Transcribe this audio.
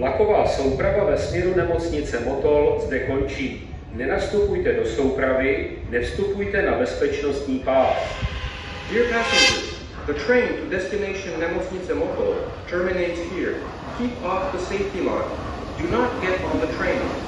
Vlaková souprava ve směru nemocnice Motol zde končí. Nenastupujte do soupravy, nevstupujte na bezpečnostní pás. Dear passengers, the train to destination Nemocnice Motol terminates here. Keep off the safety line. Do not get on the train.